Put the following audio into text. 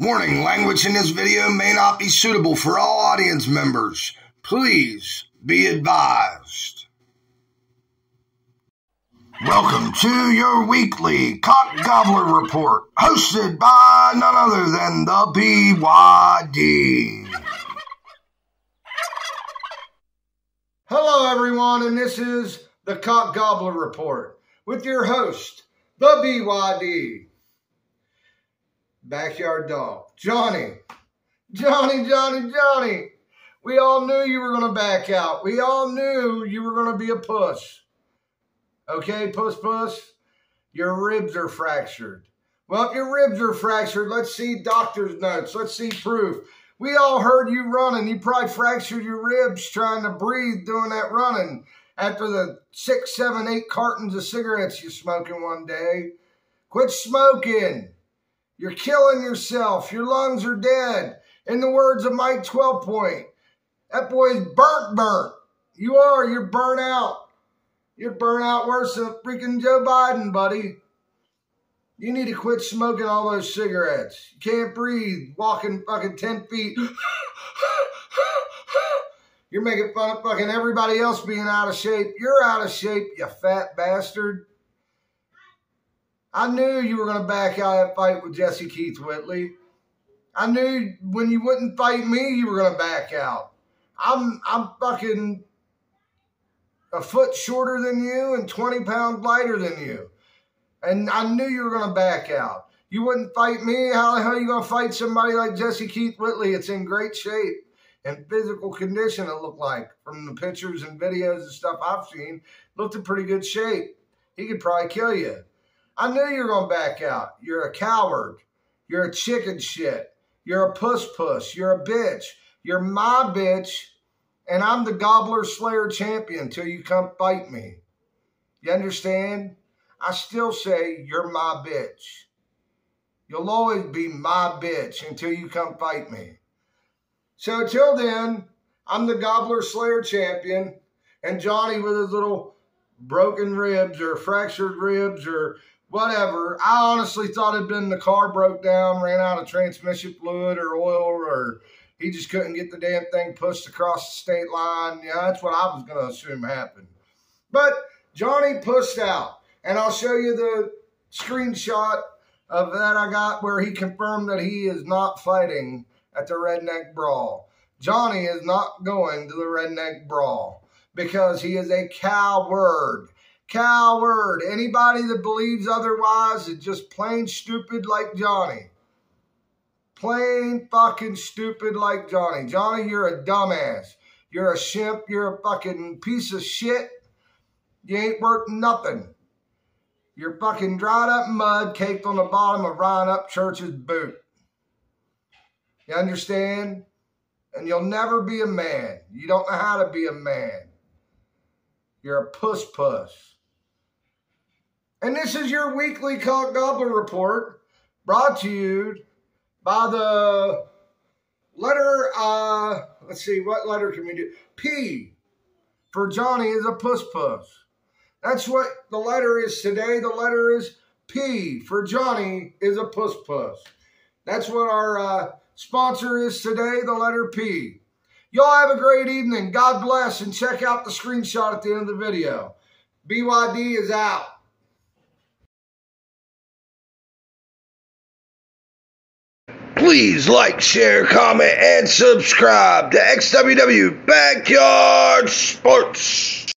Warning, language in this video may not be suitable for all audience members. Please be advised. Welcome to your weekly Cock Gobbler Report, hosted by none other than the BYD. Hello, everyone, and this is the Cock Gobbler Report with your host, the BYD. Backyard dog. Johnny. Johnny, Johnny, Johnny. We all knew you were going to back out. We all knew you were going to be a puss. Okay, puss, puss? Your ribs are fractured. Well, if your ribs are fractured, let's see doctor's notes. Let's see proof. We all heard you running. You probably fractured your ribs trying to breathe doing that running after the six, seven, eight cartons of cigarettes you're smoking one day. Quit smoking. You're killing yourself. Your lungs are dead. In the words of Mike 12 Point, that boy's burnt, burnt. You are. You're burnt out. You're burnt out worse than freaking Joe Biden, buddy. You need to quit smoking all those cigarettes. You can't breathe, walking fucking 10 feet. You're making fun of fucking everybody else being out of shape. You're out of shape, you fat bastard. I knew you were going to back out of that fight with Jesse Keith Whitley. I knew when you wouldn't fight me, you were going to back out. I'm I'm fucking a foot shorter than you and 20 pounds lighter than you. And I knew you were going to back out. You wouldn't fight me. How the hell are you going to fight somebody like Jesse Keith Whitley? It's in great shape and physical condition, it looked like, from the pictures and videos and stuff I've seen. Looked in pretty good shape. He could probably kill you. I knew you were going to back out. You're a coward. You're a chicken shit. You're a puss puss. You're a bitch. You're my bitch, and I'm the Gobbler Slayer champion until you come fight me. You understand? I still say you're my bitch. You'll always be my bitch until you come fight me. So till then, I'm the Gobbler Slayer champion, and Johnny with his little broken ribs or fractured ribs or whatever. I honestly thought it'd been the car broke down, ran out of transmission fluid or oil, or he just couldn't get the damn thing pushed across the state line. Yeah, that's what I was going to assume happened. But Johnny pushed out, and I'll show you the screenshot of that I got where he confirmed that he is not fighting at the Redneck Brawl. Johnny is not going to the Redneck Brawl because he is a coward. Coward. Anybody that believes otherwise is just plain stupid like Johnny. Plain fucking stupid like Johnny. Johnny, you're a dumbass. You're a shimp. You're a fucking piece of shit. You ain't worth nothing. You're fucking dried up mud caked on the bottom of Ryan Upchurch's boot. You understand? And you'll never be a man. You don't know how to be a man. You're a puss puss. And this is your weekly Cock Gobbler Report brought to you by the letter, uh, let's see, what letter can we do? P for Johnny is a puss puss. That's what the letter is today. The letter is P for Johnny is a puss puss. That's what our uh, sponsor is today, the letter P. Y'all have a great evening. God bless and check out the screenshot at the end of the video. BYD is out. Please like, share, comment, and subscribe to XWW Backyard Sports.